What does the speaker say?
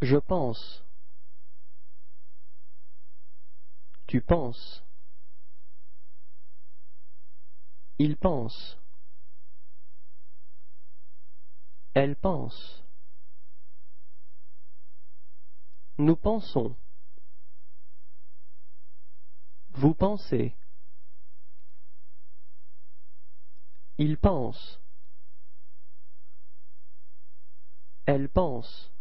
Je pense. Tu penses. Il pense. Elle pense. Nous pensons. Vous pensez. Il pense. Elle pense.